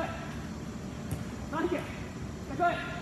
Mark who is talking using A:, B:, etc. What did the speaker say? A: 来い